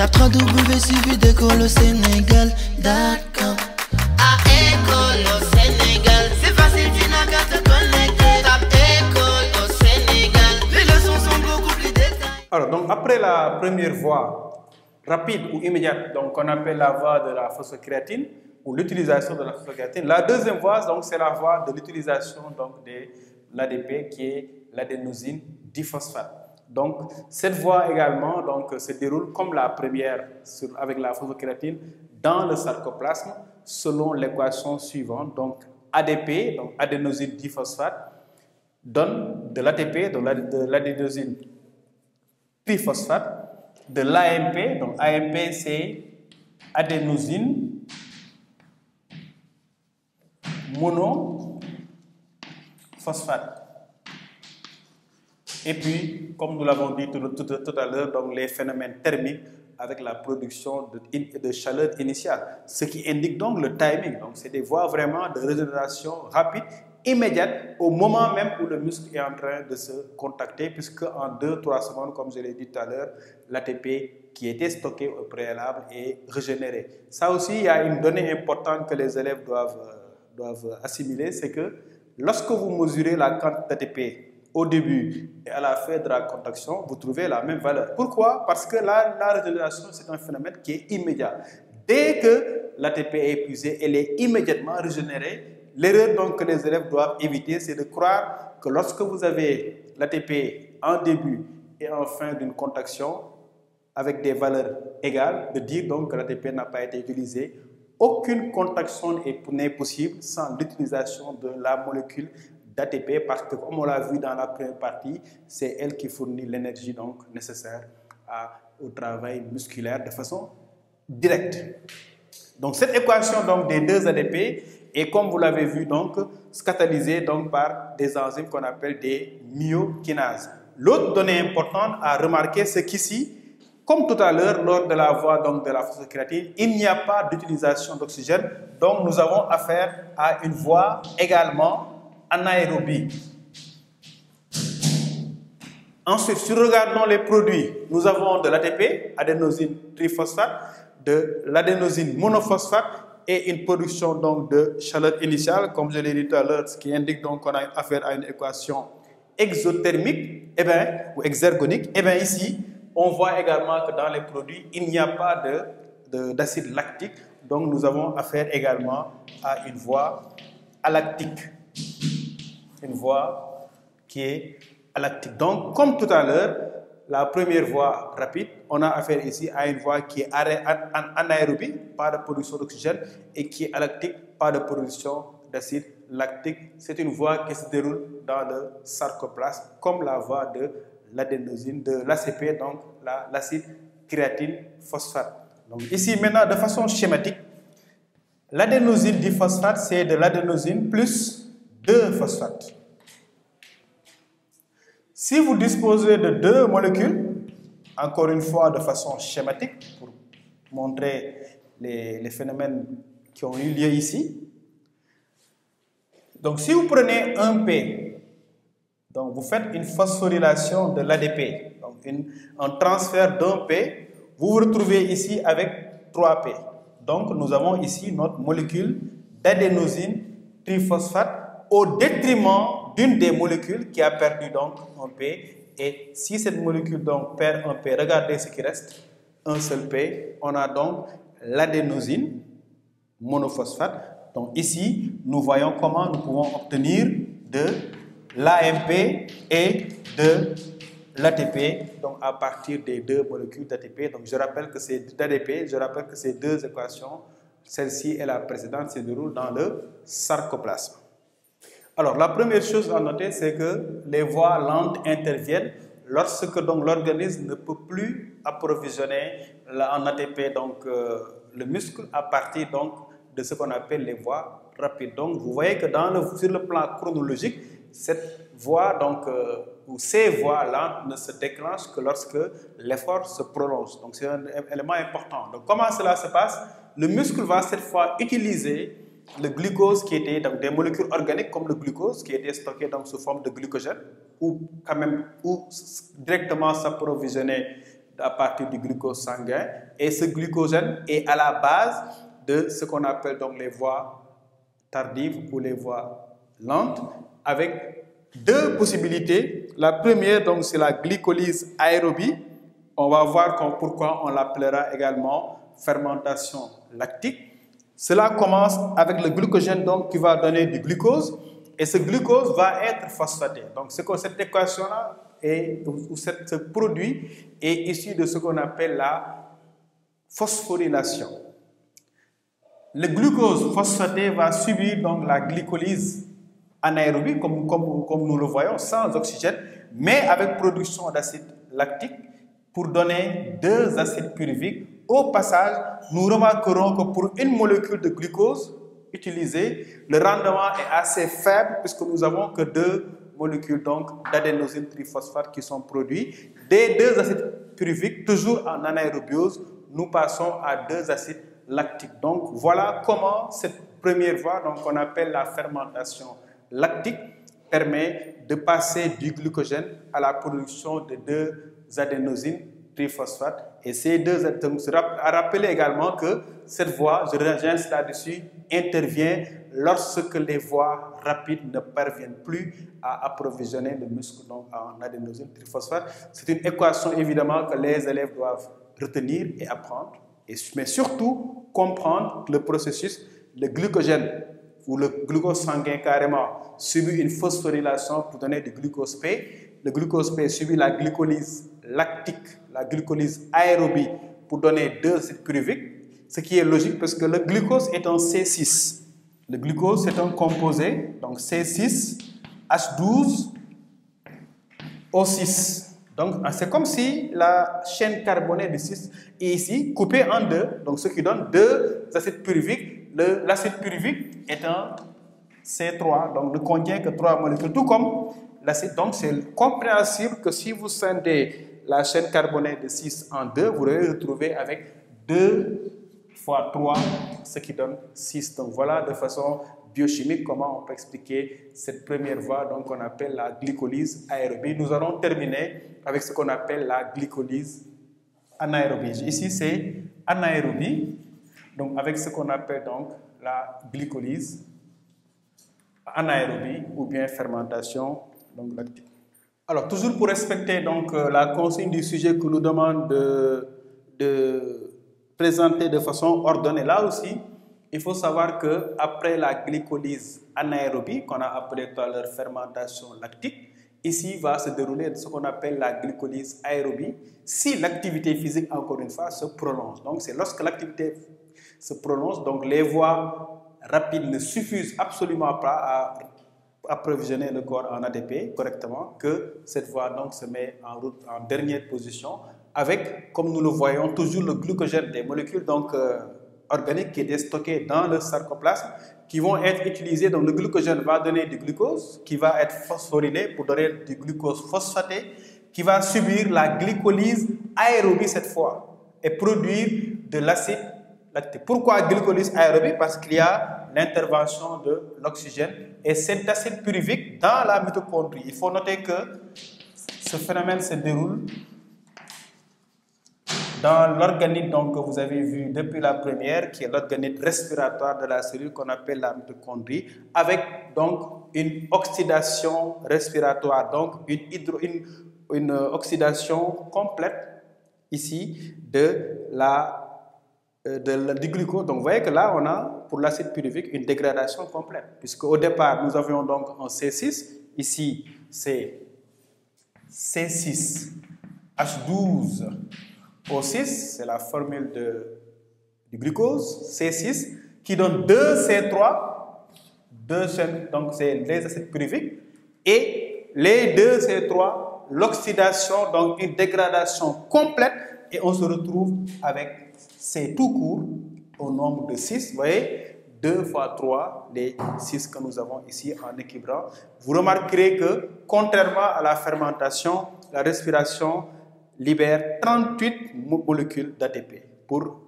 Tape 3 W d'école au Sénégal. D'accord. Alors, donc après la première voie rapide ou immédiate, donc on appelle la voie de la phosphocréatine ou l'utilisation de la phosphocréatine. La deuxième voie, donc c'est la voie de l'utilisation donc de l'ADP qui est l'adénosine diphosphate. Donc cette voie également donc se déroule comme la première avec la phosphocréatine dans le sarcoplasme selon l'équation suivante. Donc ADP, donc adénosine diphosphate donne de l'ATP, donc de l'adénosine triphosphate, de l'AMP, donc AMP c'est adénosine monophosphate. Et puis, comme nous l'avons dit tout, à l'heure, donc les phénomènes thermiques avec la production de, de chaleur initiale, ce qui indique donc le timing. Donc, c'est des voies vraiment de régénération rapide, immédiate, au moment même où le muscle est en train de se contacter, puisque en 2-3 secondes, comme je l'ai dit tout à l'heure, l'ATP qui était stocké au préalable est régénéré. Ça aussi, il y a une donnée importante que les élèves doivent, euh, doivent assimiler, c'est que lorsque vous mesurez la quantité d'ATP au début et à la fin de la contraction, vous trouvez la même valeur. Pourquoi? Parce que la, régénération, c'est un phénomène qui est immédiat. Dès que l'ATP est épuisé, elle est immédiatement régénérée. L'erreur que les élèves doivent éviter, c'est de croire que lorsque vous avez l'ATP en début et en fin d'une contraction, avec des valeurs égales, de dire donc que l'ATP n'a pas été utilisé. Aucune contraction est- n'est possible sans l'utilisation de la molécule d'ATP parce que, comme on l'a vu dans la première partie, c'est elle qui fournit l'énergie donc nécessaire au travail musculaire de façon directe. Donc cette équation donc des deux ADP est comme vous l'avez vu donc catalysée donc par des enzymes qu'on appelle des myokinases. L'autre donnée importante à remarquer c'est qu'ici, comme tout à l'heure lors de la voie donc de la phosphocréatine, il n'y a pas d'utilisation d'oxygène, donc nous avons affaire à une voie également anaérobie. Ensuite, si regardons les produits, nous avons de l'ATP, adénosine triphosphate, de l'adénosine monophosphate et une production donc de chaleur initiale, comme je l'ai dit tout à l'heure, ce qui indique donc qu'on a affaire à une équation exothermique eh bien, ou exergonique. Et bien ici, on voit également que dans les produits, il n'y a pas de- de- d'acide lactique, donc nous avons affaire également à une voie alactique une voie qui est lactique. Donc, comme tout à l'heure, la première voie rapide, on a affaire ici à une voie qui est anaérobie, pas de production d'oxygène, et qui est alactique, pas de production d'acide lactique. C'est une voie qui se déroule dans le sarcoplasme, comme la voie de l'adénosine, de l'ACP, donc la- l'acide créatine phosphate. Donc, ici, maintenant, de façon schématique, L'adénosine diphosphate, c'est de l'adénosine plus 2 phosphate. Si vous disposez de deux molécules, encore une fois de façon schématique, pour montrer les, phénomènes qui ont eu lieu ici. Donc si vous prenez un P, donc vous faites une phosphorylation de l'ADP, donc un transfert d'un P, vous vous retrouvez ici avec 3P. Donc nous avons ici notre molécule d'adénosine triphosphate au détriment d'une des molécules qui a perdu donc un P. Et si cette molécule donc perd un P, regardez ce qui reste, un seul P, on a donc l'adénosine monophosphate. Donc ici, nous voyons comment nous pouvons obtenir de l'AMP et de l'ATP, donc à partir des deux molécules d'ATP. Donc je rappelle que c'est d'ADP, je rappelle que ces deux équations, celle-ci et la précédente, se déroulent dans le sarcoplasme. Alors, la première chose à noter, c'est que les voies lentes interviennent lorsque l'organisme ne peut plus approvisionner en ATP donc euh, le muscle à partir donc de ce qu'on appelle les voies rapides. Donc, vous voyez que sur le plan chronologique, cette voie donc euh, ou ces voies lentes ne se déclenchent que lorsque l'effort se prolonge. Donc, c'est un élément important. Donc, comment cela se passe? Le muscle va cette fois utiliser le glucose qui était donc des molécules organiques comme le glucose qui était stocké donc sous forme de glycogène ou quand même ou directement s'approvisionner à partir du glucose sanguin. Et ce glucogène est à la base de ce qu'on appelle donc les voies tardives ou les voies lentes, avec deux possibilités. La première, donc, c'est la glycolyse aérobie. On va voir pourquoi on l'appellera également fermentation lactique. Cela commence avec le glucogène donc, qui va donner du glucose et ce glucose va être phosphaté. Donc, cette équation-là, ou ce produit est issu de ce qu'on appelle la phosphorylation. Le glucose phosphaté va subir donc la glycolyse anaérobie, comme, comme, comme nous le voyons, sans oxygène, mais avec production d'acide lactique pour donner deux acides pyruviques. Au passage, nous remarquerons que pour une molécule de glucose utilisée, le rendement est assez faible puisque nous avons que deux molécules d'adénosine triphosphate qui sont produits. Des deux acides pyruviques, toujours en anaérobiose, nous passons à deux acides lactiques. Donc voilà comment cette première voie, qu'on appelle la fermentation lactique, permet de passer du glucogène à la production de deux adénosines triphosphate. Et ces deux atomes, à rappeler également que cette voie, je j'insiste là-dessus, intervient lorsque les voies rapides ne parviennent plus à approvisionner le muscle en adénosine triphosphate. C'est une équation évidemment que les élèves doivent retenir et apprendre, mais surtout comprendre le processus, le glucogène ou le glucose sanguin carrément subit une phosphorylation pour donner du glucose P. Le glucose P subit la glycolyse lactique, la glucolyse aérobie pour donner deux acides pyruviques, ce qui est logique parce que le glucose est un C6. Le glucose c'est un composé, donc C6, H12, O6. Donc c'est comme si la chaîne carbonée de 6 est ici coupée en deux, donc ce qui donne deux acides pyruviques l'acide pyruvique est un C3, donc ne contient que trois molécules, tout comme Donc c'est compréhensible que si vous scindez la chaîne carbonée de 6 en 2, vous allez retrouver avec 2 fois 3, ce qui donne 6. Donc voilà de façon biochimique comment on peut expliquer cette première voie donc qu'on appelle la glycolyse aérobie. Nous allons terminer avec ce qu'on appelle la glycolyse anaérobie. Ici c'est anaérobie donc avec ce qu'on appelle donc la glycolyse anaérobie ou bien fermentation Alors toujours pour respecter donc euh, la consigne du sujet que nous demande de, de présenter de façon ordonnée, là aussi il faut savoir que après la glycolyse anaérobie qu'on a appelé tout à l'heure fermentation lactique, ici va se dérouler ce qu'on appelle la glycolyse aérobie si l'activité physique encore une fois se prolonge. Donc c'est lorsque l'activité se prononce. Donc les voies rapides ne suffisent absolument pas à approvisionner le corps en ATP correctement que cette voie donc se met en route en dernière position avec, comme nous le voyons, toujours le glucogène des molécules donc, euh, organiques qui étaient stockées dans le sarcoplasme qui vont être utilisées. Donc le glucogène va donner du glucose qui va être phosphorylé pour donner du glucose phosphaté qui va subir la glycolyse aérobie cette fois et produire de l'acide pourquoi glycolyse aérobie? Parce qu'il y a l'intervention de l'oxygène et cet acide pyruvique dans la mitochondrie. Il faut noter que ce phénomène se déroule dans l'organite que vous avez vu depuis la première, qui est l'organite respiratoire de la cellule qu'on appelle la mitochondrie, avec donc une oxydation respiratoire, donc une, une oxydation complète ici de la euh, du glucose. Donc vous voyez que là, on a pour l'acide pyruvique une dégradation complète, puisque au départ, nous avions donc un C6, ici c'est C6, H12, O6, c'est la formule de, du glucose, C6, qui donne 2 C3, 2 donc c'est les acides pyruviques, et les 2 C3, l'oxydation, donc une dégradation complète, et on se retrouve avec c'est tout court au nombre de 6. Vous voyez, 2 fois 3, les 6 que nous avons ici en équilibrant. Vous remarquerez que, contrairement à la fermentation, la respiration libère 38 molécules d'ATP pour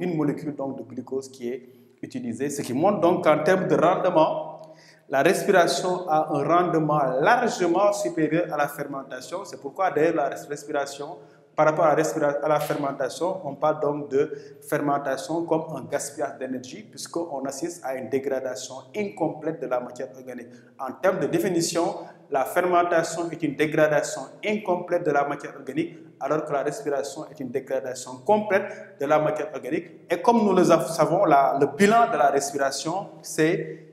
une molécule donc de glucose qui est utilisée. Ce qui montre donc qu'en termes de rendement, la respiration a un rendement largement supérieur à la fermentation. C'est pourquoi d'ailleurs la respiration par rapport à la, fermentation, on parle donc de fermentation comme un gaspillage d'énergie, puisqu'on assiste à une dégradation incomplète de la matière organique. En termes de définition, la fermentation est une dégradation incomplète de la matière organique, alors que la respiration est une dégradation complète de la matière organique. Et comme nous le savons, le bilan de la respiration, c'est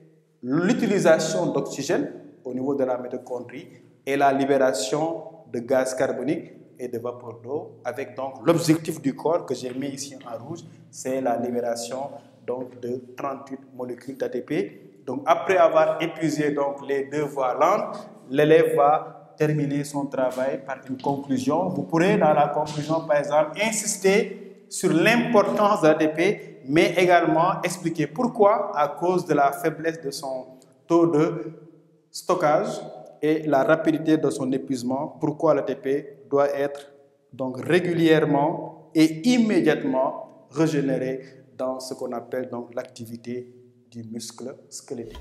l'utilisation d'oxygène au niveau de la mitochondrie et la libération de gaz carbonique et de vapeur d'eau, avec donc l'objectif du corps que j'ai mis ici en rouge, c'est la libération donc de 38 molécules d'ATP. Donc après avoir épuisé donc les deux voies lentes, l'élève va terminer son travail par une conclusion. Vous pourrez dans la conclusion par exemple insister sur l'importance de l'ATP, mais également expliquer pourquoi à cause de la faiblesse de son taux de stockage et la rapidité de son épuisement, pourquoi l'ATP doit être donc régulièrement et immédiatement régénéré dans ce qu'on appelle donc l'activité du muscle squelettique.